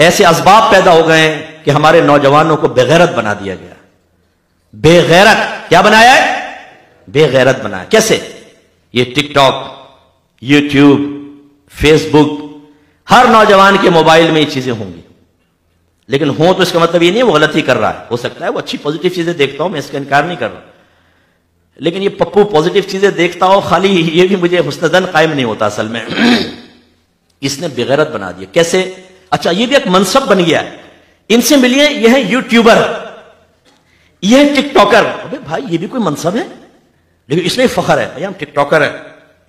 ऐसे असबाब पैदा हो गए हैं कि हमारे नौजवानों को बेगैरत बना दिया गया। बेगैरत, क्या बनाया है? बेगैरत बनाया। कैसे? ये टिकटॉक, यूट्यूब, फेसबुक, हर नौजवान के मोबाइल में ये चीज़ें होंगी। लेकिन हो तो इसका मतलब ये नहीं वो गलती कर रहा है। हो सकता है वो अच्छी पॉजिटिव चीज़ें देखता हूँ, मैं इसका इनकार नहीं कर रहा लेकिन ये पप्पू पॉजिटिव चीज़ें देखता हो, खाली ये भी मुझे हुसनदन कायम नहीं होता असल में। इसने बेगैरत बना दिया। कैसे? अच्छा ये भी एक मनसब बन गया। इनसे मिलिए यह है यूट्यूबर, यह है टिकटॉकर। अबे भाई, ये भी कोई मनसब है? लेकिन इसमें फखर है। भाई हम टिकटॉकर है।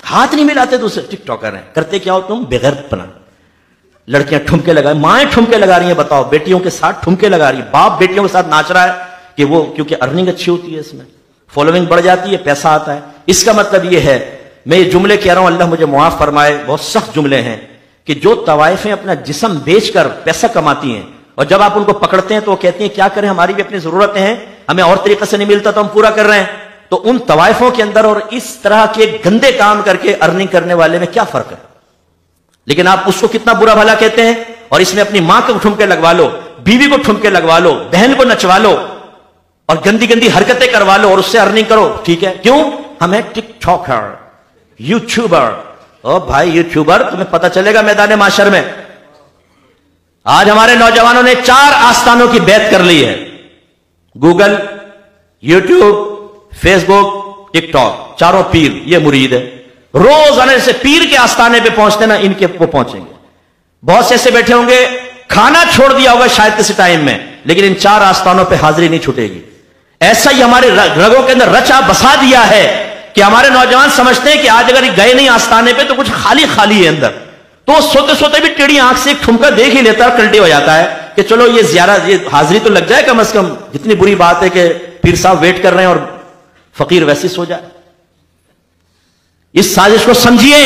हाथ नहीं मिलाते दूसरे। टिकटॉकर है। करते क्या हो तुम? बेगैरत बना लड़कियाँ ठुमके लगाए माए ठुमके लगा रही हैं, बताओ। बेटियों के साथ ठुमके लगा रही है। बाप बेटियों के साथ नाच रहा है कि वो, क्योंकि अर्निंग अच्छी होती है इसमें। फॉलोइंग बढ़ जाती है, पैसा आता है। इसका मतलब ये है, मैं ये जुमले कह रहा हूँ, अल्लाह मुझे मुआफ फरमाए। बहुत सख्त जुमले हैं। कि जो तवाइफें अपना जिसम बेचकर पैसा कमाती हैं, और जब आप उनको पकड़ते हैं तो वो कहती हैं, क्या करें, हमारी भी अपनी जरूरतें हैं, हमें और तरीके से नहीं मिलता तो हम पूरा कर रहे हैं। तो उन तवाइफों के अंदर और इस तरह के गंदे काम करके अर्निंग करने वाले में क्या फ़र्क है? लेकिन आप उसको कितना बुरा भला कहते हैं, और इसमें अपनी माँ को ठुमके लगवा लो, बीवी को ठुमके लगवा लो, बहन को नचवा लो, और गंदी गंदी हरकतें करवा लो, और उससे अर्निंग करो, ठीक है? क्यों? हम टिकटॉकर, यूट्यूबर ओ भाई यूट्यूबर तुम्हें पता चलेगा मैदान माशर में। आज हमारे नौजवानों ने चार आस्थानों की बैत कर ली है। गूगल, यूट्यूब, फेसबुक, टिकटॉक, चारों पीर, ये मुरीद है। रोज आने से पीर के आस्थाने पे पहुँचते ना, इनके वो पहुँचेंगे। बहुत से ऐसे बैठे होंगे, खाना छोड़ दिया होगा शायद किसी टाइम में, लेकिन इन चार आस्थानों पे हाजिरी नहीं छूटेगी। ऐसा ही हमारे रगों के अंदर रचा बसा दिया है। कि हमारे नौजवान समझते हैं कि आज अगर गए नहीं आस्थाने पे तो कुछ खाली खाली है अंदर। तो सोते सोते भी टेढ़ी आँख से एक ठुमका देख ही लेता है कल्टी हो जाता है कि चलो ये ज़्यादा ये हाजिरी तो लग जाए कम अज कम। जितनी बुरी बात है कि पीर साहब वेट कर रहे हैं और फकीर वैसे सो जाए। इस साजिश को समझिए।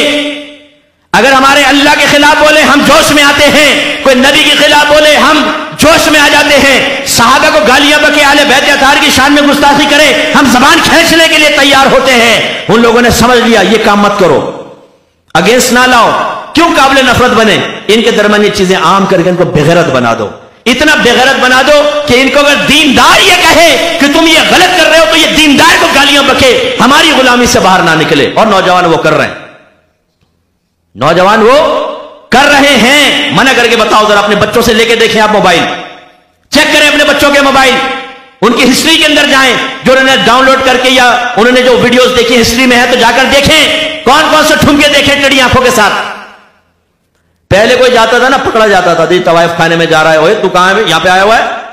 अगर हमारे अल्लाह के खिलाफ बोले, हम जोश में आते हैं। कोई नबी के खिलाफ बोले, हम जोश में आ जाते हैं। साहबा को गालियाँ बके आले बैत अतार की शान में गुस्ताखी करें, हम जबान खेचने के लिए तैयार होते हैं। उन लोगों ने समझ लिया, ये काम मत करो। अगेंस्ट ना लाओ। क्यों काबिल नफरत बने? इनके दरमियान ये चीज़ें आम करके इनको बेगैरत बना दो। इतना बेगैरत बना दो कि इनको अगर दीनदार ये कहे कि तुम ये गलत कर रहे हो तो ये दीनदार को गालियाँ बके, हमारी गुलामी से बाहर ना निकले। और नौजवान वो कर रहे हैं। नौजवान वो कर रहे हैं। मना करके बताओ जरा, अपने बच्चों से लेके देखें आप मोबाइल। चेक करें अपने बच्चों के मोबाइल। उनकी हिस्ट्री के अंदर जाएँ, जो उन्होंने डाउनलोड करके या उन्होंने जो वीडियोस देखी हिस्ट्री में है तो जाकर देखें। कौन कौन से ठुमके देखें टेढ़ी आँखों के साथ। पहले कोई जाता था ना, पकड़ा जाता था तवाइफ खाने में जा रहा है तू कहाँ यहाँ पे आया हुआ है?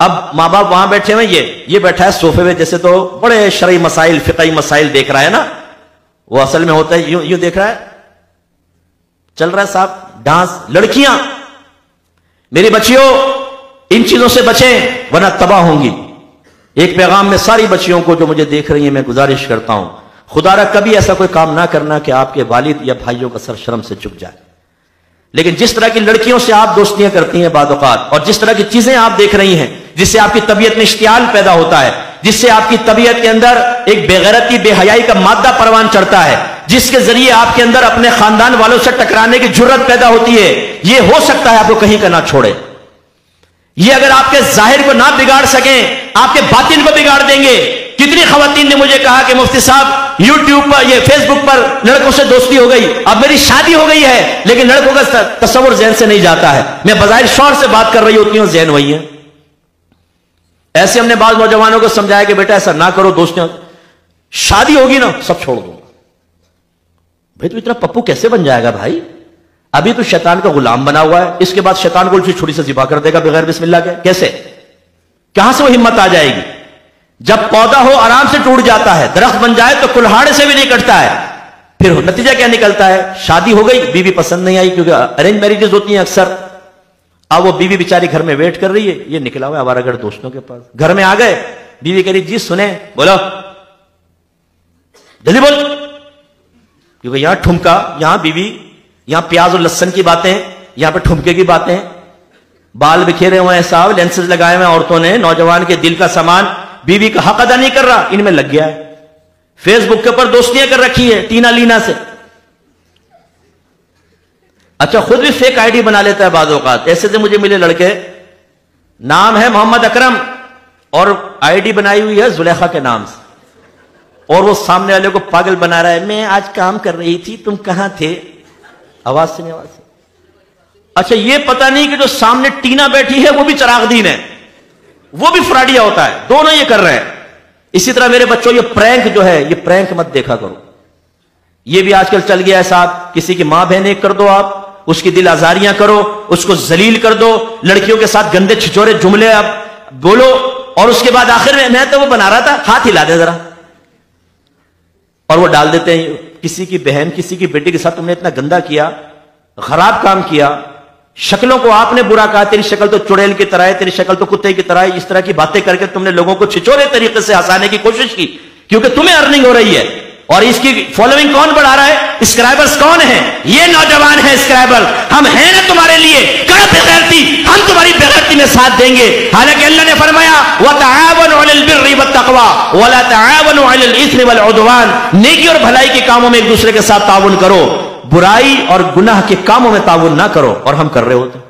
अब माँ बाप वहाँ बैठे हुए ये ये बैठा है सोफे में जैसे तो बड़े शरई मसाइल फिकई मसाइल देख रहा है ना? वो असल में होता है, यूँ यूँ देख रहा है? चल रहा है साहब, डांस, लड़कियाँ। मेरी बच्चियों, इन चीज़ों से बचें, वरना तबाह होंगी। एक पैगाम में सारी बच्चियों को जो मुझे देख रही है, मैं गुजारिश करता हूँ। खुदारा कभी ऐसा कोई काम ना करना कि आपके वालिद या भाइयों का सर शर्म से चुप जाए। लेकिन जिस तरह की लड़कियों से आप दोस्तियाँ करती हैं बादौकात, और जिस तरह की चीज़ें आप देख रही हैं, जिससे आपकी तबीयत में इश्तियाल पैदा होता है, जिससे आपकी तबीयत के अंदर एक बेगैरती, बेहयाई का मादा परवान चढ़ता है जिसके ज़रिए आपके अंदर अपने खानदान वालों से टकराने की ज़रूरत पैदा होती है यह हो सकता है आपको कहीं का ना छोड़े। ये अगर आपके ज़ाहिर को ना बिगाड़ सकें, आपके बातिन को बिगाड़ देंगे। कितनी खातन ने मुझे कहा कि मुफ्ती साहब यूट्यूब पर, ये फेसबुक पर लड़कों से दोस्ती हो गई। अब मेरी शादी हो गई है, लेकिन लड़कों का तस्वर जहन से नहीं जाता है। मैं बजाय शौर से बात कर रही होती हूँ जहन वही है। ऐसे हमने बाद नौजवानों को समझाया कि बेटा ऐसा ना करो दोस्तों शादी होगी ना, सब छोड़ दूँगा। भाई तो इतना पप्पू कैसे बन जाएगा भाई? अभी तो शैतान का गुलाम बना हुआ है। इसके बाद शैतान को छुरी से जिबा कर देगा, बगैर बिस्मिल्लाह के। कैसे? कहाँ से वो हिम्मत आ जाएगी? जब पौधा हो, आराम से टूट जाता है, दरख्त बन जाए तो कुल्हाड़े से भी नहीं कटता है। फिर नतीजा क्या निकलता है? शादी हो गई, बीवी पसंद नहीं आई, क्योंकि अरेंज मैरिजेस होती हैं अक्सर। अब वो बीवी बेचारी घर में वेट कर रही है। ये निकला हुआ आवारागढ़ दोस्तों के पास। घर में आ गए। बीवी कह रही, जी, सुने। बोलो, जल्दी बोल। क्योंकि यहाँ ठुमका, यहाँ बीवी, यहाँ प्याज और लसन की बातें, यहाँ पर ठुमके की बातें। बाल बिखेरे हुए हैं, साहब लेंसेज लगाए हुए औरतों ने, नौजवान के दिल का सामान। बीवी का हक अदा नहीं कर रहा, इनमें लग गया है। फेसबुक के ऊपर दोस्तियाँ कर रखी है, टीना लीना से। अच्छा खुद भी फेक आईडी बना लेता है बाद ऐसे से मुझे मिले लड़के। नाम है मोहम्मद अकरम और आईडी बनाई हुई है जुलेखा के नाम से। और वो सामने वाले को पागल बना रहा है, मैं आज काम कर रही थी, तुम कहाँ थे? आवाज़ से आवाज़ से अच्छा ये पता नहीं कि जो सामने टीना बैठी है, वो भी चरागदीन है। वो भी फ्राडिया होता है। दोनों ये कर रहे हैं। इसी तरह मेरे बच्चों, ये प्रैंक जो है, ये प्रैंक मत देखा करो। ये भी आजकल चल गया है साहब, किसी की माँ बहन कर दो आप, उसकी दिल आजारियाँ करो, उसको जलील कर दो, लड़कियों के साथ गंदे छिचोरे, जुमले आप बोलो, और उसके बाद आखिर में, मैं तो वो बना रहा था, हाथ हिला दे जरा। और वो डाल देते हैं, किसी की बहन, किसी की बेटी के साथ तुमने इतना गंदा किया, खराब काम किया, शक्लों को आपने बुरा कहा, तेरी शक्ल तो चुड़ैल की तरह है, तेरी शक्ल तो कुत्ते की तरह है, इस तरह की बातें करके तुमने लोगों को छिचोरे तरीके से हंसाने की कोशिश की, क्योंकि तुम्हें अर्निंग हो रही है। और इसकी फॉलोइंग कौन बढ़ा रहा है? स्क्राइबर्स कौन है? ये नौजवान है स्क्राइबर हम हैं ना तुम्हारे लिए। कर बेगैरती। हम तुम्हारी बेगैरती में साथ देंगे। हालाँकि अल्लाह ने फरमाया वह तकवा वाला नेकी और भलाई के कामों में एक दूसरे के साथ ताउन करो। बुराई और गुनाह के कामों में ताउन ना करो और हम कर रहे होते